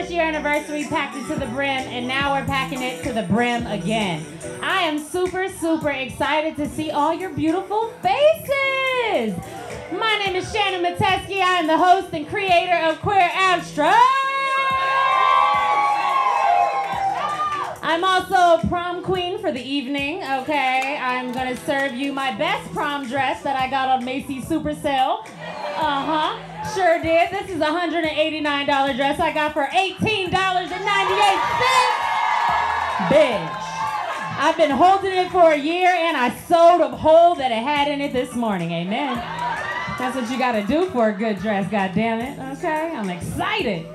first year anniversary, packed it to the brim, and now we're packing it to the brim again. I am super, super excited to see all your beautiful faces. My name is Shannon Matesky. I am the host and creator of Queer Abstract. I'm also prom queen for the evening, okay? I'm gonna serve you my best prom dress that I got on Macy's Super Sale. Uh huh, sure did. This is a $189 dress I got for $18.98. Bitch. I've been holding it for a year and I sewed a hole that it had in it this morning, amen. That's what you gotta do for a good dress, God damn it. Okay, I'm excited.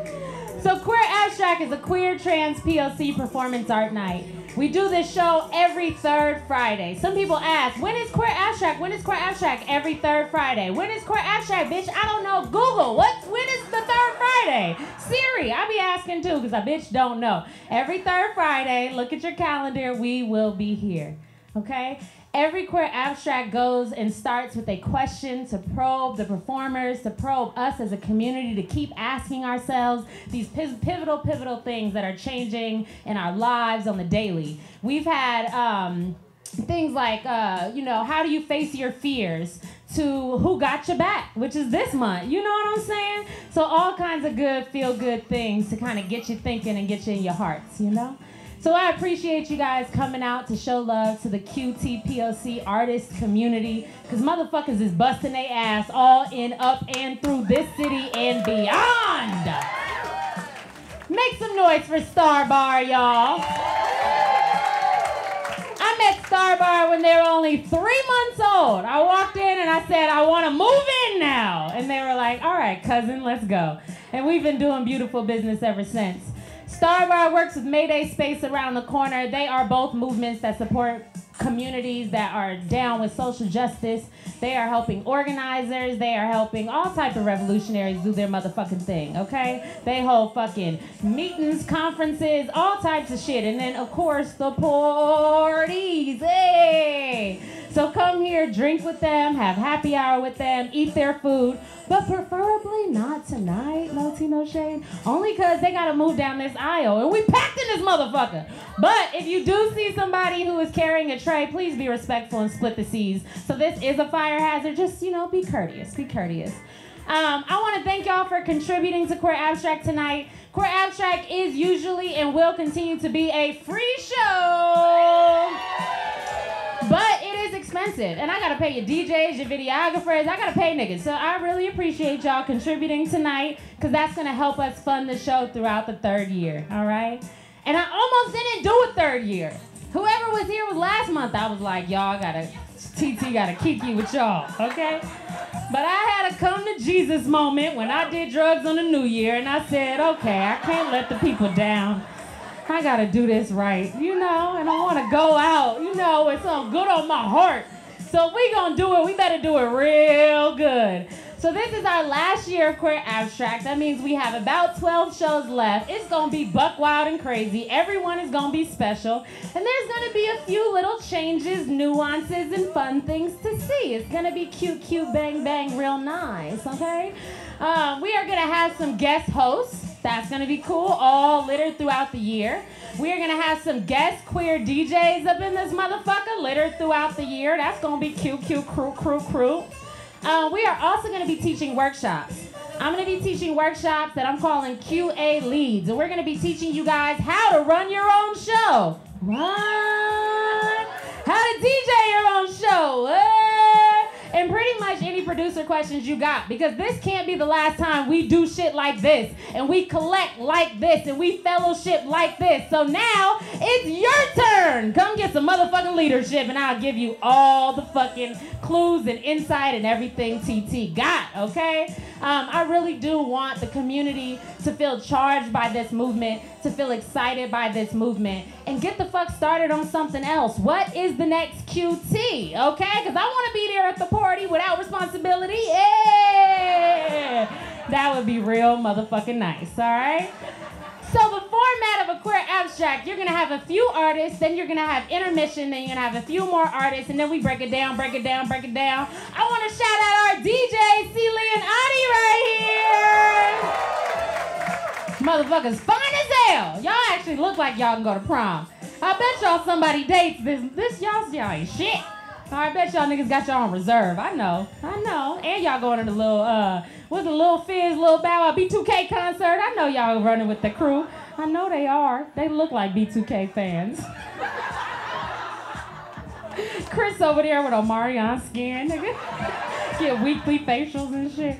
So Queer Abstract is a queer trans POC performance art night. We do this show every third Friday. Some people ask, when is Queer Abstract? When is Queer Abstract? Every third Friday. When is Queer Abstract, bitch? I don't know. Google. What? When is the third Friday? Siri. I be asking too, because I bitch don't know. Every third Friday, look at your calendar. We will be here. Okay? Every queer abstract goes and starts with a question to probe the performers, to probe us as a community, to keep asking ourselves these pivotal, pivotal things that are changing in our lives on the daily. We've had um, things like, uh, you know, how do you face your fears? To who got your back, which is this month. You know what I'm saying? So, all kinds of good, feel good things to kind of get you thinking and get you in your hearts, you know? So I appreciate you guys coming out to show love to the QTPOC artist community, because motherfuckers is busting their ass all in, up, and through this city and beyond. Make some noise for Starr Bar, y'all. I met Starr Bar when they were only three months old. I walked in and I said, I want to move in now. And they were like, all right, cousin, let's go. And we've been doing beautiful business ever since. Starr Bar works with Mayday Space around the corner. They are both movements that support communities that are down with social justice. They are helping organizers. They are helping all type of revolutionaries do their motherfucking thing. Okay? They hold fucking meetings, conferences, all types of shit, and then of course the parties. Hey. So come here, drink with them, have happy hour with them, eat their food, but preferably not tonight, no tea, shade. Only because they gotta move down this aisle and we packed in this motherfucker. But if you do see somebody who is carrying a tray, please be respectful and split the seas. So this is a fire hazard. Just, you know, be courteous, be courteous. Um, I want to thank y'all for contributing to Queer Abstract tonight. Queer Abstract is usually and will continue to be a free show. But expensive. And I gotta pay your DJs, your videographers, I gotta pay niggas. So I really appreciate y'all contributing tonight, because that's gonna help us fund the show throughout the third year. All right? And I almost didn't do a third year. Whoever was here was last month, I was like, y'all gotta TT gotta kiki with y'all, okay? But I had a come to Jesus moment when I did drugs on the new year and I said, okay, I can't let the people down. I gotta do this right, you know, and I wanna go out, you know, it's all good on my heart. So we gonna do it, we better do it real good. So this is our last year of Queer Abstract. That means we have about 12 shows left. It's gonna be buck wild and crazy. Everyone is gonna be special. And there's gonna be a few little changes, nuances, and fun things to see. It's gonna be cute, cute, bang, bang, real nice, okay? Um, we are gonna have some guest hosts. That's gonna be cool, all littered throughout the year. We are gonna have some guest queer DJs up in this motherfucker, littered throughout the year. That's gonna be cute, cute, crew, crew, crew. Uh, we are also gonna be teaching workshops. I'm gonna be teaching workshops that I'm calling QA leads, and we're gonna be teaching you guys how to run your own show. What? Producer questions you got, because this can't be the last time we do shit like this, and we collect like this, and we fellowship like this. So now it's your turn. Come get some motherfucking leadership, and I'll give you all the fucking clues and insight and everything TT got, okay? Um, I really do want the community to feel charged by this movement, to feel excited by this movement, and get the fuck started on something else. What is the next QT, okay? Because I want to be there at the party without responsibility. Yeah! That would be real motherfucking nice, all right? So the format of a queer abstract, you're gonna have a few artists, then you're gonna have intermission, then you're gonna have a few more artists, and then we break it down, break it down, break it down. I wanna shout out our DJ, Celie and Adi right here. Motherfuckers fine as hell. Y'all actually look like y'all can go to prom. I bet y'all somebody dates this. This y'all, y'all ain't shit. I bet y'all niggas got y'all on reserve. I know. I know. And y'all going to the little, uh, what's the little Fizz, little Bow Wow B2K concert? I know y'all running with the crew. I know they are. They look like B2K fans. Chris over there with Omarion skin, nigga. Get weekly facials and shit.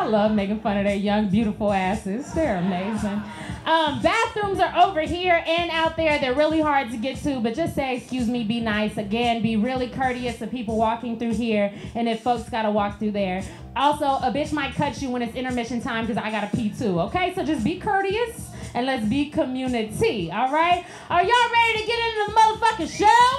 I love making fun of their young, beautiful asses. They're amazing. Um, bathrooms are over here and out there. They're really hard to get to, but just say, excuse me, be nice. Again, be really courteous to people walking through here, and if folks gotta walk through there. Also, a bitch might cut you when it's intermission time because I gotta pee too, okay? So just be courteous and let's be community, all right? Are y'all ready to get into the motherfucking show?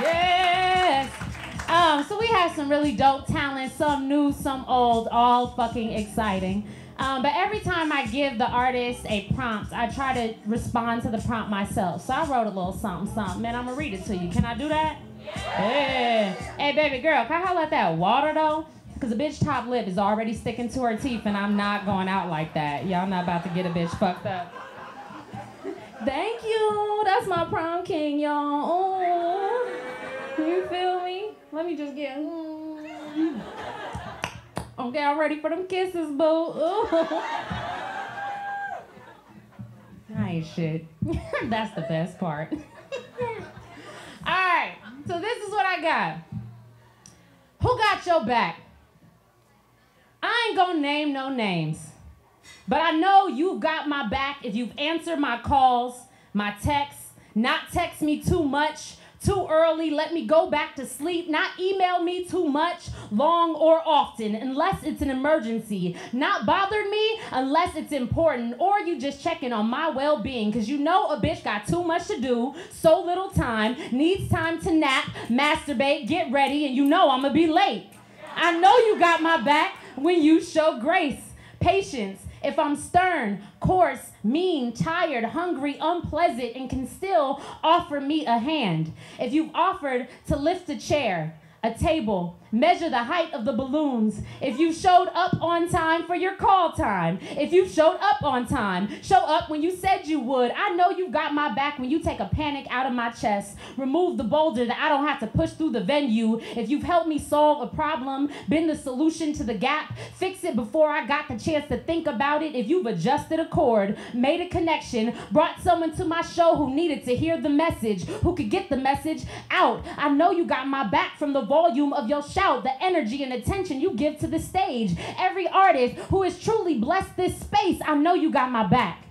Yes. Um, so we have some really dope talent, some new, some old, all fucking exciting. Um, but every time I give the artist a prompt, I try to respond to the prompt myself. So I wrote a little something, something, and I'm gonna read it to you. Can I do that? Yeah. Hey, baby girl, can I holler at that water though? Because a bitch top lip is already sticking to her teeth, and I'm not going out like that. Y'all I'm not about to get a bitch fucked up. Thank you. That's my prom king, y'all. Ooh. You feel me? Let me just get. Mm. Okay, I'm ready for them kisses, boo. Ooh. Nice shit. That's the best part. All right, so this is what I got. Who got your back? I ain't gonna name no names, but I know you've got my back if you've answered my calls, my texts, not text me too much, too early, let me go back to sleep, not email me too much, long or often, unless it's an emergency, not bothered me unless it's important, or you just checking on my well being, because you know a bitch got too much to do, so little time, needs time to nap, masturbate, get ready, and you know I'm gonna be late. I know you got my back when you show grace, patience, if I'm stern, coarse, mean, tired, hungry, unpleasant, and can still offer me a hand. If you've offered to lift a chair, a table, measure the height of the balloons. If you showed up on time for your call time, if you showed up on time, show up when you said you would. I know you got my back when you take a panic out of my chest. Remove the boulder that I don't have to push through the venue. If you've helped me solve a problem, been the solution to the gap, fix it before I got the chance to think about it. If you've adjusted a chord, made a connection, brought someone to my show who needed to hear the message, who could get the message out. I know you got my back from the volume of your shout, the energy and attention you give to the stage. Every artist who has truly blessed this space, I know you got my back.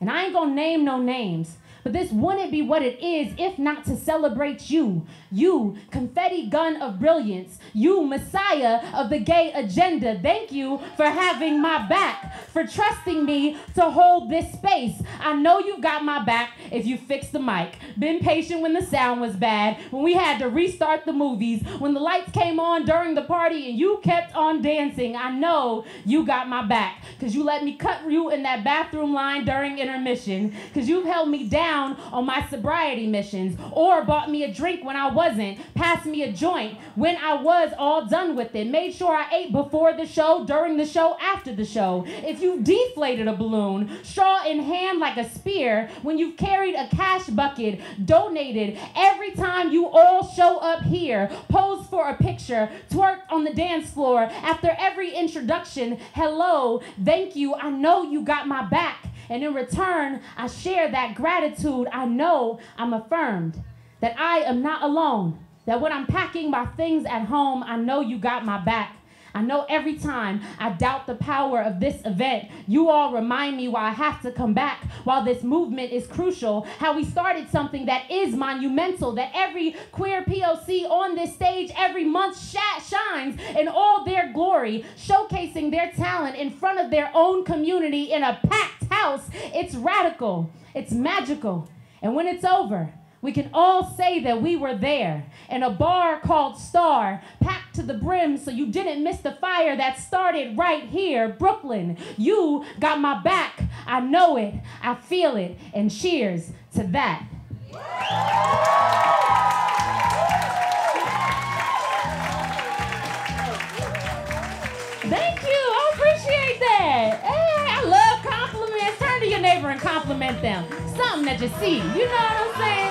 And I ain't gonna name no names. But this wouldn't be what it is if not to celebrate you. You, confetti gun of brilliance. You, messiah of the gay agenda. Thank you for having my back, for trusting me to hold this space. I know you got my back if you fixed the mic. Been patient when the sound was bad, when we had to restart the movies, when the lights came on during the party and you kept on dancing. I know you got my back because you let me cut you in that bathroom line during intermission, because you've held me down on my sobriety missions, or bought me a drink when I wasn't, passed me a joint when I was all done with it, made sure I ate before the show, during the show, after the show. If you deflated a balloon, straw in hand like a spear, when you've carried a cash bucket, donated every time you all show up here, pose for a picture, twerk on the dance floor after every introduction, hello, thank you, I know you got my back. And in return, I share that gratitude. I know I'm affirmed that I am not alone. That when I'm packing my things at home, I know you got my back. I know every time I doubt the power of this event, you all remind me why I have to come back, while this movement is crucial, how we started something that is monumental, that every queer POC on this stage every month sh- shines in all their glory, showcasing their talent in front of their own community in a packed house. It's radical, it's magical. And when it's over, we can all say that we were there in a bar called Starr, packed to the brim so you didn't miss the fire that started right here, Brooklyn. You got my back. I know it. I feel it. And cheers to that. And compliment them. Something that you see. You know what I'm saying?